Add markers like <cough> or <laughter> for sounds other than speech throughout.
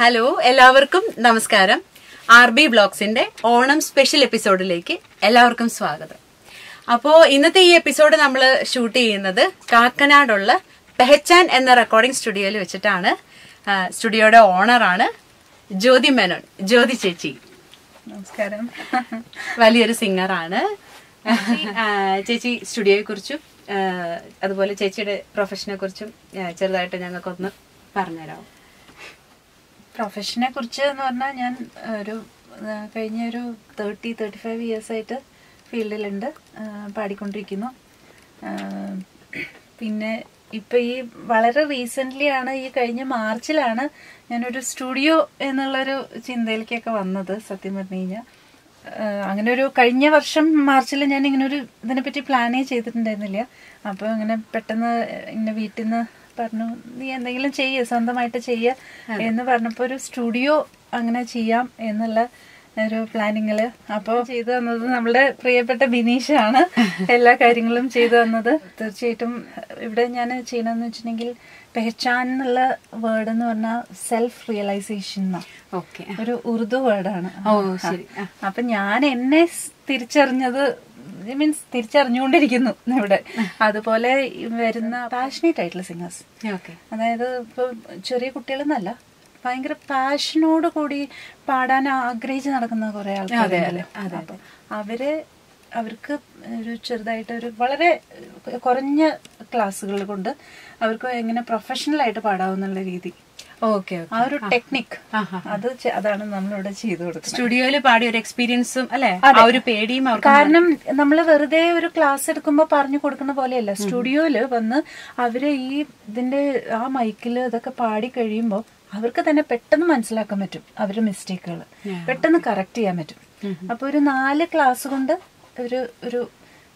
Hello എല്ലാവർക്കും നമസ്കാരം. R B ബ്ലോഗ്സിന്റെ ഓണം സ്പെഷ്യൽ എപ്പിസോഡിലേക്ക് എല്ലാവർക്കും സ്വാഗതം. അപ്പോൾ ഇന്നത്തെ ഈ എപ്പിസോഡ് നമ്മൾ ഷൂട്ട് ചെയ്യുന്നത് കാക്കനാടുള്ള പെഹച്ചാൻ എന്ന റെക്കോർഡിംഗ് സ്റ്റുഡിയോയിൽ വെച്ചിട്ടാണ്. സ്റ്റുഡിയോയുടെ ഓണറാണ് ജ്യോതി മേനോൻ. ജ്യോതി ചേച്ചി. നമസ്കാരം. വലിയൊരു സിംഗറാണ് ചേച്ചി, ചേച്ചി സ്റ്റുഡിയോയെ കുറിച്ചും അതുപോലെ ചേച്ചിയുടെ പ്രൊഫഷനെ കുറിച്ചും ചെറുതായിട്ട് ഞങ്ങൾക്കൊന്ന് പറഞ്ഞുതരാമോ? പ്രൊഫഷനെ കുറിച്ച് എന്ന് പറഞ്ഞാൽ ഞാൻ ഒരു കഴിഞ്ഞ ഒരു തേർട്ടി തേർട്ടി ഫൈവ് ഇയേഴ്സ് ആയിട്ട് ഫീൽഡിലുണ്ട്. പാടിക്കൊണ്ടിരിക്കുന്നു. പിന്നെ ഇപ്പൊ ഈ വളരെ റീസെന്റ്ലി ആണ് ഈ കഴിഞ്ഞ മാർച്ചിലാണ് ഞാനൊരു സ്റ്റുഡിയോ എന്നുള്ളൊരു ചിന്തയിലേക്കൊക്കെ വന്നത് സത്യം പറഞ്ഞു കഴിഞ്ഞാൽ. അങ്ങനെ ഒരു കഴിഞ്ഞ വർഷം മാർച്ചിൽ ഞാൻ ഇങ്ങനെ ഒരു ഇതിനെപ്പറ്റി പ്ലാനേ ചെയ്തിട്ടുണ്ടായിരുന്നില്ല. അപ്പോൾ അങ്ങനെ പെട്ടെന്ന് ഇങ്ങനെ വീട്ടിൽ നിന്ന് പറഞ്ഞു നീ എന്തെങ്കിലും ചെയ്യ സ്വന്തമായിട്ട് ചെയ്യ എന്ന് പറഞ്ഞപ്പോൾ ഒരു സ്റ്റുഡിയോ അങ്ങനെ ചെയ്യാം എന്നുള്ള ഒരു പ്ലാനിങ്ങിൽ. അപ്പോൾ ചെയ്തു തന്നത് നമ്മുടെ പ്രിയപ്പെട്ട ബിനീഷ് ആണ് <laughs> എല്ലാ കാര്യങ്ങളും ചെയ്തു തന്നത്. തീർച്ചയായിട്ടും ഇവിടെ ഞാൻ ചെയ്യണമെന്ന് വെച്ചിട്ടുണ്ടെങ്കിൽ പെഹ്ചാൻ എന്നുള്ള വേർഡ് എന്ന് പറഞ്ഞാൽ സെൽഫ് റിയലൈസേഷൻ ഒരു ഉറുദു വേർഡാണ്. അപ്പൊ ഞാൻ എന്നെ തിരിച്ചറിഞ്ഞത് മീൻസ് തിരിച്ചറിഞ്ഞുകൊണ്ടിരിക്കുന്നു ഇവിടെ. അതുപോലെ വരുന്ന പാഷനേറ്റ് ആയിട്ടുള്ള സിംഗേഴ്സ് അതായത് ഇപ്പൊ ചെറിയ കുട്ടികളെന്നല്ല ഭയങ്കര പാഷനോട് കൂടി പാടാൻ ആഗ്രഹിച്ച് നടക്കുന്ന കുറെ ആൾക്കാരല്ലേ അപ്പൊ അവർ അവർക്ക് ഒരു ചെറുതായിട്ട് ഒരു വളരെ കുറഞ്ഞ ക്ലാസ്സുകൾ കൊണ്ട് അവർക്ക് എങ്ങനെ പ്രൊഫഷണൽ ആയിട്ട് പാടാവുന്നുള്ള രീതി ഓക്കെ ആ ഒരു ടെക്നിക് അത് അതാണ് നമ്മളിവിടെ ചെയ്തു കൊടുക്കുന്നത്. സ്റ്റുഡിയോയിൽ പാടിയ ഒരു എക്സ്പീരിയൻസും അല്ലെ? ആ ഒരു പേടിയും കാരണം നമ്മൾ വെറുതെ ഒരു ക്ലാസ് എടുക്കുമ്പോൾ പറഞ്ഞു കൊടുക്കുന്ന പോലെയല്ല. സ്റ്റുഡിയോയിൽ വന്ന് അവർ ഈ ഇതിന്റെ ആ മൈക്കിൽ ഇതൊക്കെ പാടി കഴിയുമ്പോൾ അവർക്ക് തന്നെ പെട്ടെന്ന് മനസ്സിലാക്കാൻ പറ്റും അവരുടെ മിസ്റ്റേക്കുകൾ പെട്ടെന്ന് കറക്റ്റ് ചെയ്യാൻ പറ്റും. അപ്പൊ ഒരു നാല് ക്ലാസ് കൊണ്ട് ഒരു ഒരു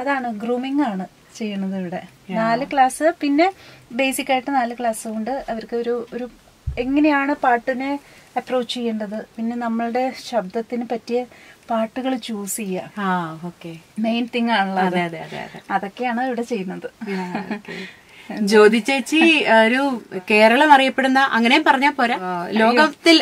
അതാണ് ഗ്രൂമിംഗ് ആണ് ചെയ്യണത് ഇവിടെ. നാല് ക്ലാസ് പിന്നെ ബേസിക് ആയിട്ട് നാല് ക്ലാസ് കൊണ്ട് അവർക്ക് ഒരു ഒരു എങ്ങനെയാണ് പാട്ടിനെ അപ്രോച്ച് ചെയ്യേണ്ടത്? പിന്നെ നമ്മളുടെ ശബ്ദത്തിന് പറ്റിയ പാട്ടുകൾ ചൂസ് ചെയ്യുക. മെയിൻ തിങ് ആണല്ലോ അതെ. അതെ അതെ അതെ അതൊക്കെയാണ് ഇവിടെ ചെയ്യുന്നത്. <laughs> ജ്യോതി ചേച്ചി ഒരു കേരളം അറിയപ്പെടുന്ന അങ്ങനെ പറഞ്ഞാൽ പോരാ. ലോകത്തിൽ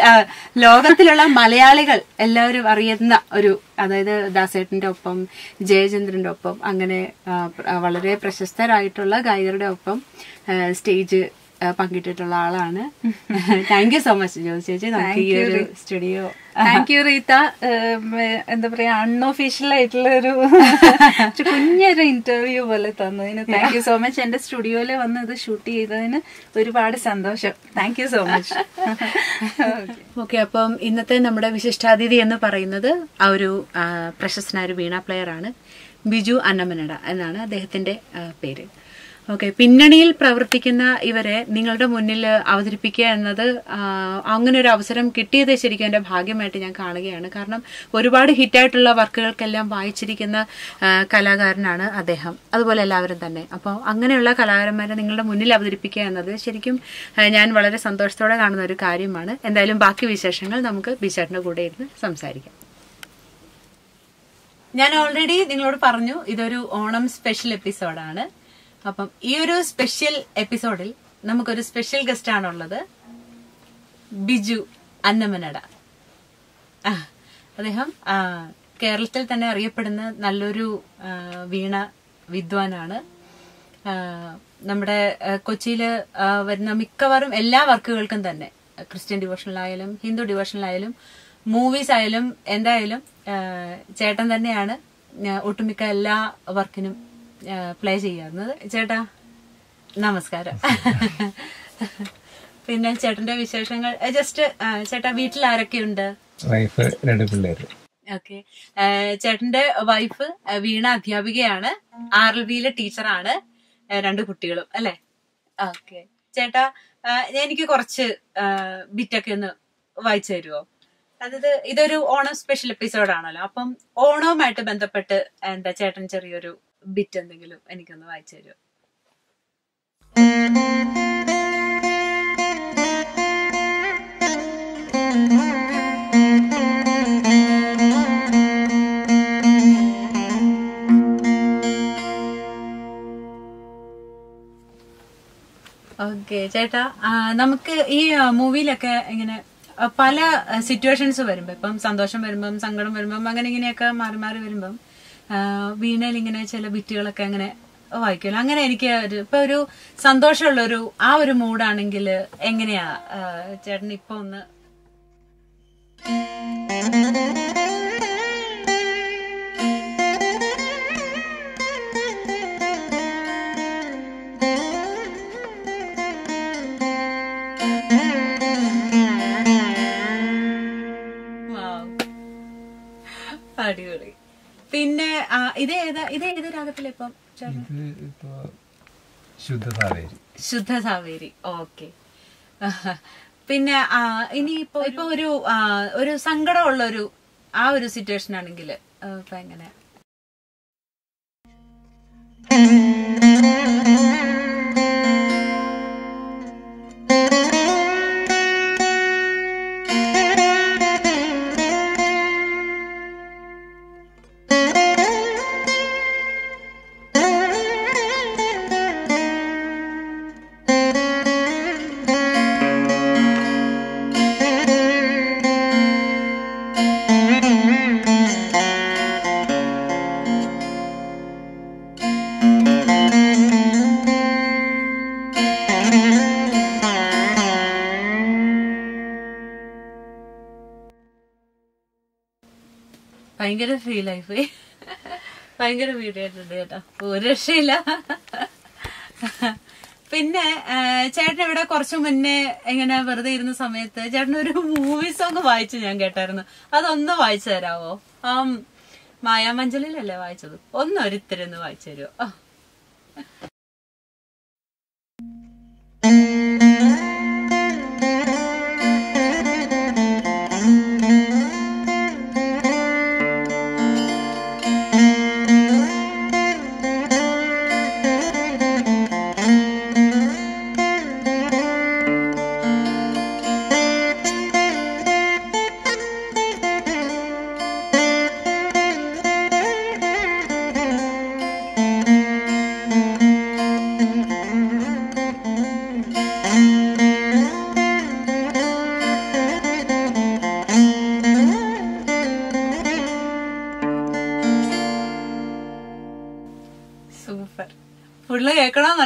ലോകത്തിലുള്ള മലയാളികൾ എല്ലാവരും അറിയുന്ന ഒരു അതായത് ദാസേട്ടന്റെ ഒപ്പം ജയചന്ദ്രന്റെ ഒപ്പം അങ്ങനെ വളരെ പ്രശസ്തരായിട്ടുള്ള ഗായകരുടെ ഒപ്പം സ്റ്റേജ് പങ്കിട്ടിട്ടുള്ള ആളാണ്. Thank you so much Jose ചേച്ചി. നമുക്ക് ഈ ഒരു സ്റ്റുഡിയോ താങ്ക് യു റീത്ത എന്താ പറയാ അൺഒഫീഷ്യൽ ആയിട്ടുള്ള ഒരു <laughs> കുഞ്ഞൊരു ഇന്റർവ്യൂ പോലെ തന്നതിന് താങ്ക് യു സോ മച്ച് എന്റെ സ്റ്റുഡിയോയിൽ വന്ന് ഇത് ഷൂട്ട് ചെയ്തതിന് ഒരുപാട് സന്തോഷം. Thank you so much okay അപ്പം ഇന്നത്തെ നമ്മുടെ വിശിഷ്ടാതിഥി എന്ന് പറയുന്നത് ആ ഒരു പ്രശസ്തനായ ഒരു വീണ പ്ലെയർ ആണ് ബിജു അന്നമനട എന്നാണ് അദ്ദേഹത്തിന്റെ പേര്. ഓക്കെ പിന്നണിയിൽ പ്രവർത്തിക്കുന്ന ഇവരെ നിങ്ങളുടെ മുന്നിൽ അവതരിപ്പിക്കുക എന്നത് അങ്ങനെ ഒരു അവസരം കിട്ടിയത് ശരിക്കും എന്റെ ഭാഗ്യമായിട്ട് ഞാൻ കാണുകയാണ്. കാരണം ഒരുപാട് ഹിറ്റായിട്ടുള്ള വർക്കുകൾക്കെല്ലാം വായിച്ചിരിക്കുന്ന കലാകാരനാണ് അദ്ദേഹം. അതുപോലെ എല്ലാവരും തന്നെ. അപ്പോൾ അങ്ങനെയുള്ള കലാകാരന്മാരെ നിങ്ങളുടെ മുന്നിൽ അവതരിപ്പിക്കുക എന്നത് ശരിക്കും ഞാൻ വളരെ സന്തോഷത്തോടെ കാണുന്ന ഒരു കാര്യമാണ്. എന്തായാലും ബാക്കി വിശേഷങ്ങൾ നമുക്ക് ബിചേട്ടന്റെ കൂടെ ഇരുന്ന് സംസാരിക്കാം. ഞാൻ ഓൾറെഡി നിങ്ങളോട് പറഞ്ഞു ഇതൊരു ഓണം സ്പെഷ്യൽ എപ്പിസോഡാണ് അപ്പം ഈ ഒരു സ്പെഷ്യൽ എപ്പിസോഡിൽ നമുക്കൊരു സ്പെഷ്യൽ ഗസ്റ്റ് ആണുള്ളത് ബിജു അന്നമനട. അദ്ദേഹം കേരളത്തിൽ തന്നെ അറിയപ്പെടുന്ന നല്ലൊരു വീണ വിദ്വാനാണ്. നമ്മുടെ കൊച്ചിയിൽ വരുന്ന മിക്കവാറും എല്ലാ വർക്കുകൾക്കും തന്നെ ക്രിസ്ത്യൻ ഡിവോഷനിലായാലും ഹിന്ദു ഡിവോഷനിലായാലും മൂവീസ് ആയാലും എന്തായാലും ചേട്ടൻ തന്നെയാണ് ഒട്ടുമിക്ക എല്ലാ വർക്കിനും പ്ലേ ചെയ്യാവുന്നത്. ചേട്ടാ നമസ്കാരം. പിന്നെ ചേട്ടന്റെ വിശേഷങ്ങൾ ജസ്റ്റ് ചേട്ടാ വീട്ടിൽ ആരൊക്കെയുണ്ട്? വൈഫ് രണ്ട് പിള്ളേര്. ഓക്കെ ചേട്ടന്റെ വൈഫ് വീണ അധ്യാപികയാണ്. ആർ എൽ വിയിലെ ടീച്ചറാണ് രണ്ട് കുട്ടികളും അല്ലെ? ഓക്കെ ചേട്ടാ എനിക്ക് കുറച്ച് ബിറ്റൊക്കെ ഒന്ന് വായിച്ചു തരുമോ അതായത് ഇതൊരു ഓണം സ്പെഷ്യൽ എപ്പിസോഡ് ആണല്ലോ. അപ്പം ഓണവുമായിട്ട് ബന്ധപ്പെട്ട് എന്താ ചേട്ടൻ ചെറിയൊരു ബിറ്റ് എന്തെങ്കിലും എനിക്കൊന്ന് വായിച്ചു തരുമോ ഓക്കെ ചേട്ടാ നമുക്ക് ഈ മൂവിയിലൊക്കെ ഇങ്ങനെ പല സിറ്റുവേഷൻസ് വരുമ്പോ ഇപ്പം സന്തോഷം വരുമ്പം സങ്കടം വരുമ്പം അങ്ങനെ ഇങ്ങനെയൊക്കെ മാറി മാറി വരുമ്പം വീണയിൽ ഇങ്ങനെ ചില ബിറ്റുകളൊക്കെ അങ്ങനെ വായിക്കുമല്ലോ. അങ്ങനെ എനിക്ക് ഒരു ഇപ്പൊ ഒരു സന്തോഷമുള്ള ഒരു ആ ഒരു മൂഡാണെങ്കിൽ എങ്ങനെയാ? ചേട്ടൻ ഇപ്പൊ ഒന്ന് ഏത് ഇപ്പം ശുദ്ധ സാവേരി ശുദ്ധ സാവേരി ഓക്കെ. പിന്നെ ഇനി ഇപ്പൊ ഇപ്പൊ ഒരു ഒരു സങ്കടമുള്ള ഒരു ആ ഒരു സിറ്റുവേഷൻ ആണെങ്കിൽ ഇപ്പൊ എങ്ങനെ ഭയങ്കര ഫീൽ ആയി പോയി ഭയങ്കര വീഡിയോ ആയിട്ടുണ്ട് കേട്ടോ. ഒരു രക്ഷയില്ല. പിന്നെ ചേട്ടൻ ഇവിടെ കുറച്ചു മുന്നേ ഇങ്ങനെ വെറുതെ ഇരുന്ന സമയത്ത് ചേട്ടൻ ഒരു മൂവി സോങ് വായിച്ചു ഞാൻ കേട്ടായിരുന്നു. അതൊന്ന് വായിച്ചു തരാവോ? ആ മായാമഞ്ചലിലല്ലേ വായിച്ചത്? ഒന്ന് ഒരിത്തിരി ഒന്ന് വായിച്ചു തരുമോ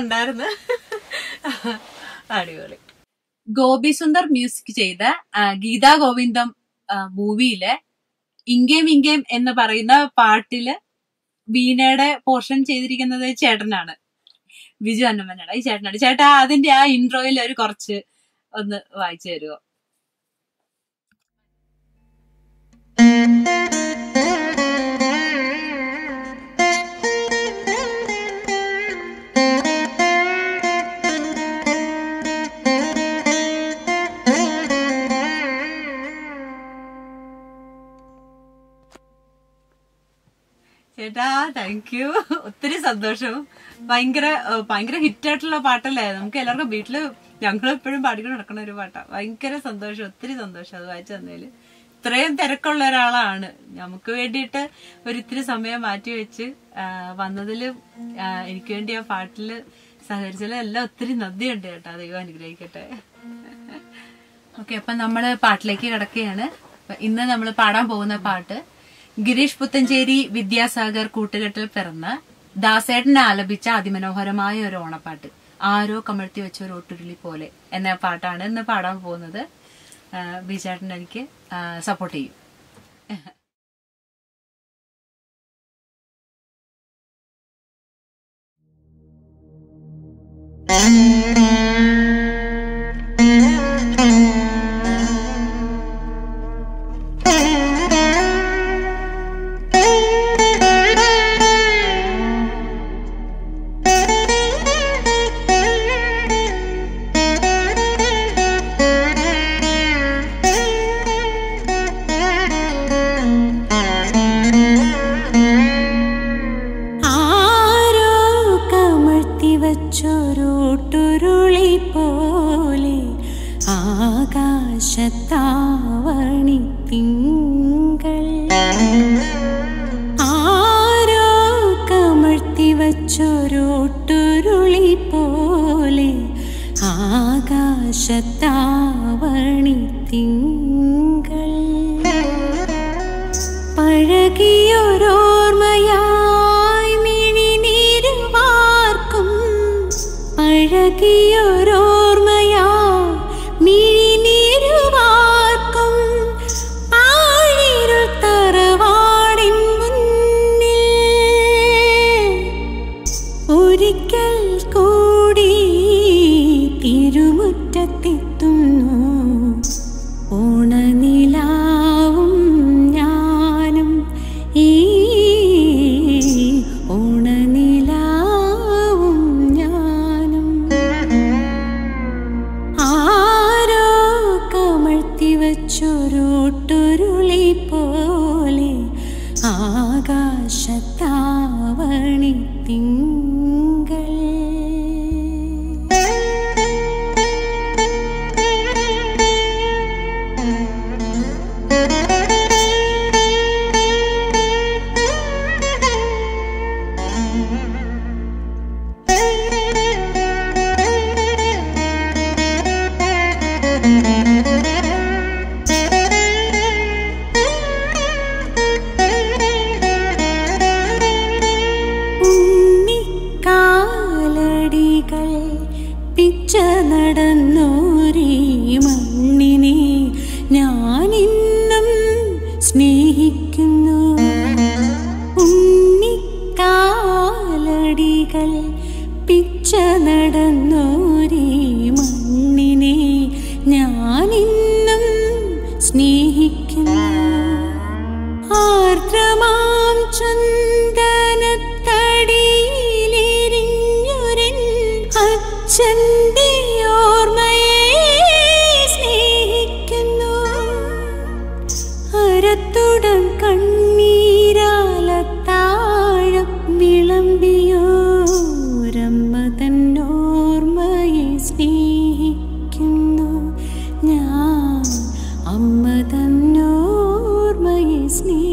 കേൾക്കണമെന്നുണ്ടായിരുന്നു അടിപൊളി. ഗോപി സുന്ദർ മ്യൂസിക് ചെയ്ത ഗീതാ ഗോവിന്ദം മൂവിയിലെ ഇങ്കേം ഇങ്കേം എന്ന് പറയുന്ന പാട്ടിൽ വീണയുടെ പോർഷൻ ചെയ്തിരിക്കുന്നത് ചേട്ടനാണ്. ബിജു അന്നമ്മനാണ്. ഈ ചേട്ടനാണ്. ചേട്ടാ അതിന്റെ ആ ഇൻട്രോയിൽ ഒരു കുറച്ച് ഒന്ന് വായിച്ചു തരുമോ ചേട്ടാ താങ്ക് യു ഒത്തിരി സന്തോഷം. ഭയങ്കര ഭയങ്കര ഹിറ്റായിട്ടുള്ള പാട്ടല്ലേ? നമുക്ക് എല്ലാവർക്കും വീട്ടിൽ ഞങ്ങൾ എപ്പോഴും പാടിക്കൊണ്ട് നടക്കുന്ന ഒരു പാട്ടാ. ഭയങ്കര സന്തോഷം ഒത്തിരി സന്തോഷം അത് വായിച്ചു തന്നതിൽ. ഇത്രയും തിരക്കുള്ള ഒരാളാണ്. നമുക്ക് വേണ്ടിയിട്ട് ഒരിത്തിരി സമയം മാറ്റി വെച്ച് വന്നതിൽ എനിക്ക് വേണ്ടി ആ പാട്ടിൽ സഹകരിച്ചതിൽ എല്ലാം ഒത്തിരി നന്ദിയുണ്ട് കേട്ടോ ദൈവം അനുഗ്രഹിക്കട്ടെ. ഓക്കെ അപ്പൊ നമ്മൾ പാട്ടിലേക്ക് കിടക്കുകയാണ്. ഇന്ന് നമ്മൾ പാടാൻ പോകുന്ന പാട്ട് ഗിരീഷ് പുത്തഞ്ചേരി വിദ്യാസാഗർ കൂട്ടുകെട്ടിൽ പിറന്ന ദാസേട്ടൻ ആലപിച്ച അതിമനോഹരമായ ഒരു ഓണപ്പാട്ട് ആരോ കമഴ്ത്തി വെച്ച ഒരു ഒട്ടുരുളി പോലെ എന്ന പാട്ടാണ് ഇന്ന് പാടാൻ പോകുന്നത്. ബിചേട്ടൻ എനിക്ക് സപ്പോർട്ട് ചെയ്യും. ആരോ <laughs> शब्दा। വച്ചൊരുട്ടൊരുളി പോലെ ആകാശത്താവണി തിങ്ങി hik അമ്മ തന്നോർമയെ സ്നേഹ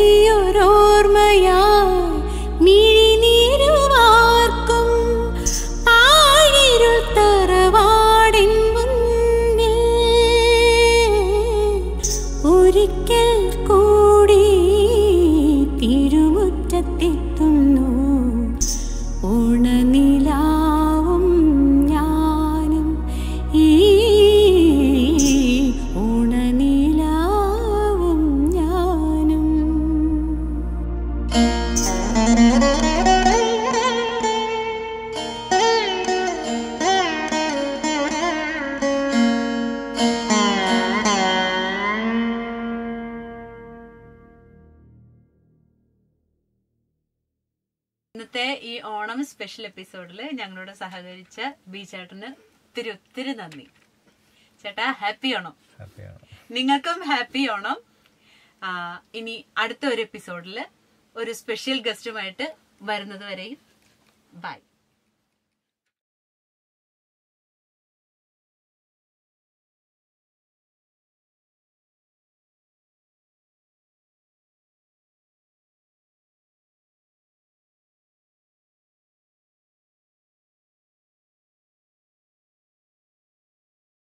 aquí lloró. ഈ ഓണം സ്പെഷ്യൽ എപ്പിസോഡിൽ ഞങ്ങളോട് സഹകരിച്ച ബി ചേട്ടന് ഒത്തിരി ഒത്തിരി നന്ദി. ചേട്ടാ ഹാപ്പി ഓണം. നിങ്ങൾക്കും ഹാപ്പി ഓണം. ഇനി അടുത്ത ഒരു എപ്പിസോഡിൽ ഒരു സ്പെഷ്യൽ ഗസ്റ്റുമായിട്ട് വരുന്നത് വരെയും. ബൈ